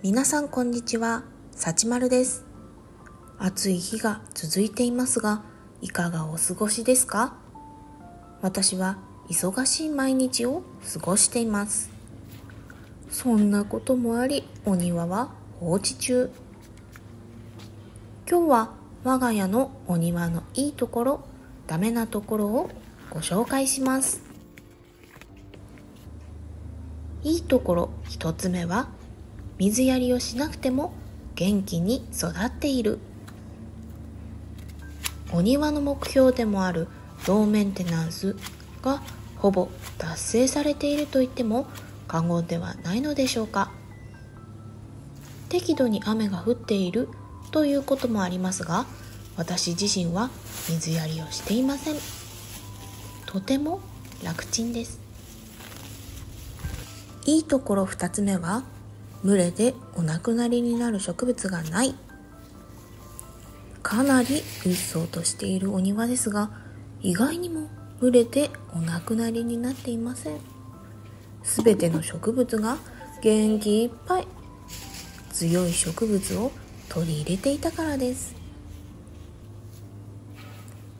皆さんこんにちは、さちまるです。暑い日が続いていますが、いかがお過ごしですか？私は忙しい毎日を過ごしています。そんなこともあり、お庭は放置中。今日は我が家のお庭のいいところ、ダメなところをご紹介します。いいところ一つ目は水やりをしなくても元気に育っている。お庭の目標でもあるローメンテナンスがほぼ達成されていると言っても過言ではないのでしょうか。適度に雨が降っているということもありますが私自身は水やりをしていません。とても楽ちんです。いいところ2つ目は群れでお亡くなりになる植物がない。かなりうっそうとしているお庭ですが意外にも群れてお亡くなりになっていません。すべての植物が元気いっぱい強い植物を取り入れていたからです。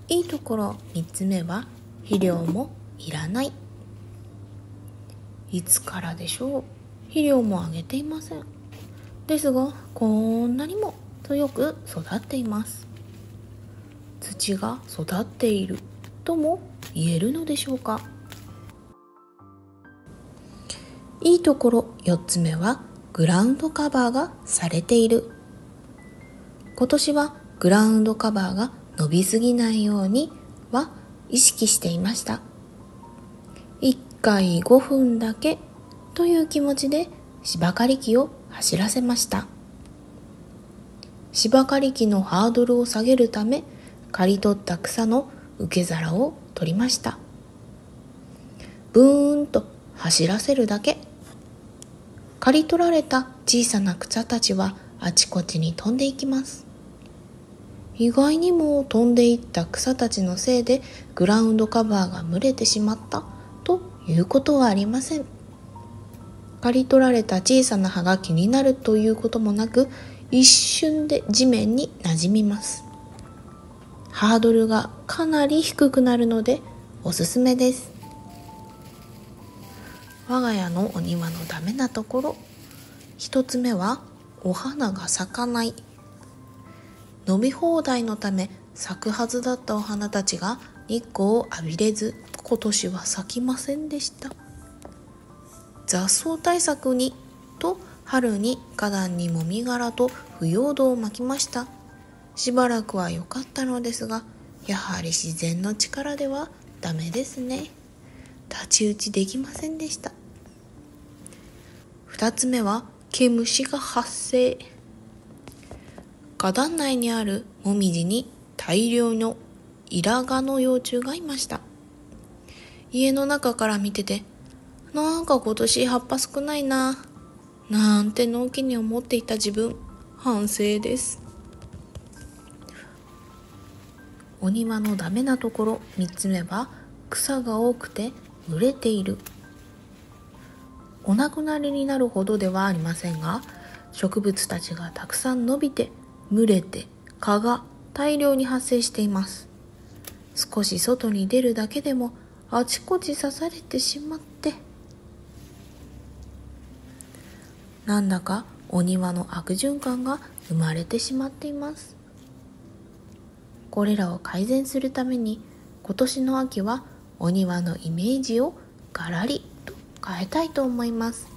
いいところ3つ目は肥料もいらない。いつからでしょう？肥料もあげていません。ですがこんなにもとよく育っています。土が育っているとも言えるのでしょうか。いいところ4つ目はグラウンドカバーがされている。今年はグラウンドカバーが伸びすぎないようには意識していました。1回5分だけという気持ちで芝刈り機を走らせました。芝刈り機のハードルを下げるため刈り取った草の受け皿を取りました。ブーンと走らせるだけ。刈り取られた小さな草たちはあちこちに飛んでいきます。意外にも飛んでいった草たちのせいでグラウンドカバーが蒸れてしまったということはありません。刈り取られた小さな葉が気になるということもなく一瞬で地面に馴染みます。ハードルがかなり低くなるのでおすすめです。我が家のお庭のダメなところ。一つ目はお花が咲かない。伸び放題のため咲くはずだったお花たちが日光を浴びれず今年は咲きませんでした。雑草対策にと春に花壇にもみ殻と腐葉土をまきました。しばらくは良かったのですがやはり自然の力ではダメですね。太刀打ちできませんでした。2つ目は毛虫が発生。花壇内にあるもみじに大量のイラガの幼虫がいました。家の中から見ててなんか今年葉っぱ少ないな。なんてのんきに思っていた自分。反省です。お庭のダメなところ。3つ目は草が多くて蒸れている。お亡くなりになるほどではありませんが植物たちがたくさん伸びて蒸れて蚊が大量に発生しています。少し外に出るだけでもあちこち刺されてしまってなんだかお庭の悪循環が生まれてしまっています。これらを改善するために今年の秋はお庭のイメージをガラリと変えたいと思います。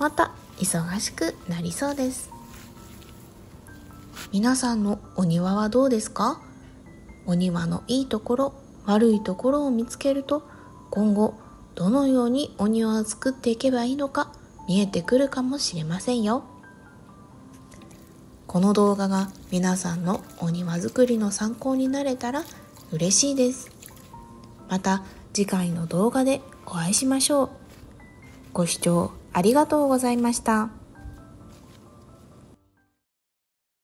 また忙しくなりそうです。皆さんのお庭はどうですか？お庭のいいところ悪いところを見つけると今後どのようにお庭を作っていけばいいのか見えてくるかもしれませんよ。この動画が皆さんのお庭作りの参考になれたら嬉しいです。また次回の動画でお会いしましょう。ご視聴ありがとうございました。